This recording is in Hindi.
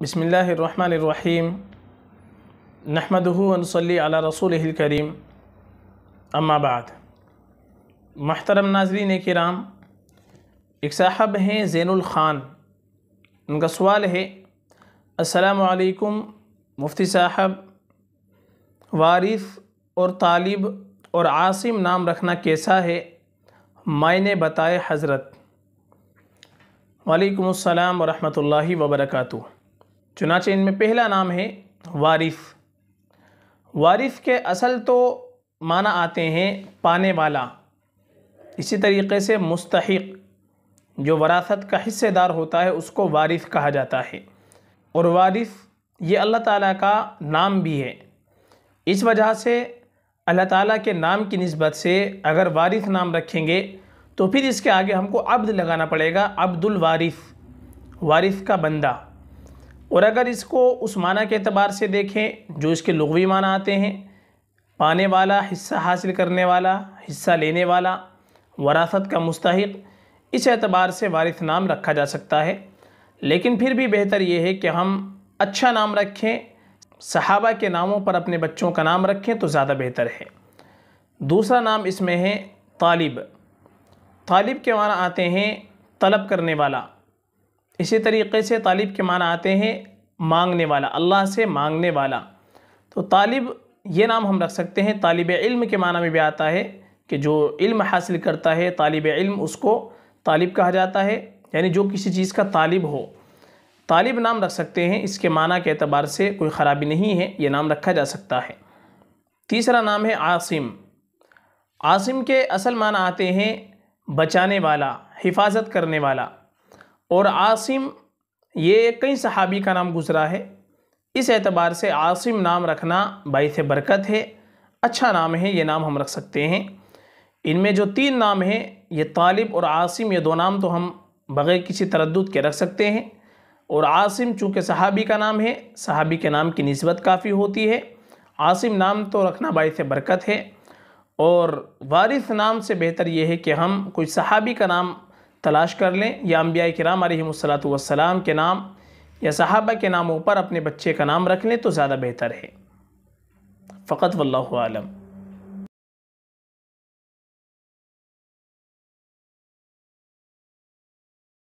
बसमीम नहमदनसली अला रसूल करीम अम्माबाद महतरम नाजरीन कराम एक साहब हैं ज़ैनुल ख़ान उनका सवाल है असलकुम मुफ्ती साहब। वारिस और तालिब और आसिम नाम रखना कैसा है? मायने बताए हज़रत। वालेकुम अस्सलाम वरहमतुल्लाहि वबरकातुहू चुनाचे इनमें पहला नाम है वारिस वारिस के असल तो माना आते हैं पाने वाला। इसी तरीके से मुस्तहिक, जो वरासत का हिस्सेदार होता है, उसको वारिस कहा जाता है। और वारिस ये अल्लाह ताला का नाम भी है। इस वजह से अल्लाह ताला के नाम की नस्बत से अगर वारिस नाम रखेंगे तो फिर इसके आगे हमको अब्द लगाना पड़ेगा, अब्दुल वारिस वारिस का बंदा। और अगर इसको उस माना के अतबार से देखें, जो इसके लघवी माना आते हैं, पाने वाला, हिस्सा हासिल करने वाला, हिस्सा लेने वाला, वरासत का मुस्तक इस एतबार से वारिस नाम रखा जा सकता है। लेकिन फिर भी बेहतर ये है कि हम अच्छा नाम रखें, सहाबा के नामों पर अपने बच्चों का नाम रखें तो ज़्यादा बेहतर है। दूसरा नाम इसमें है तालिब। तालिब के माना आते हैं तलब करने वाला। इसी तरीके से तालिब के माना आते हैं मांगने वाला, अल्लाह से मांगने वाला। तो तालिब, ये नाम हम रख सकते हैं, तालिब इल्म के माना में भी आता है कि जो इल्म हासिल करता है, तालिब इल्म उसको तालिब कहा जाता है, यानी जो किसी चीज़ का तालिब हो। तालिब नाम रख सकते हैं, इसके माना के अतबार से कोई ख़राबी नहीं है, ये नाम रखा जा सकता है। तीसरा नाम है आसिम। आसिम के असल माना आते हैं बचाने वाला, हिफाजत करने वाला। और आसिम, ये कई सहाबी का नाम गुजरा है। इस एतबार से आसिम नाम रखना बाईस बरकत है। अच्छा नाम है, ये नाम हम रख सकते हैं। इनमें जो तीन नाम हैं, ये तालिब और आसिम, ये दो नाम तो हम बग़ैर किसी तरद के रख सकते हैं। और आसिम चूँकि सहाबी का नाम है, सहाबी के नाम की नस्बत काफ़ी होती है। आसिम नाम तो रखना बाईस बरकत है। और वारिस नाम से बेहतर ये है कि हम कोई सहाबी का नाम तलाश कर लें। या अम्बिया कराम वसलाम के नाम या सहाबा के नामों पर अपने बच्चे का नाम रख लें तो ज़्यादा बेहतर है। फ़कत वल्लम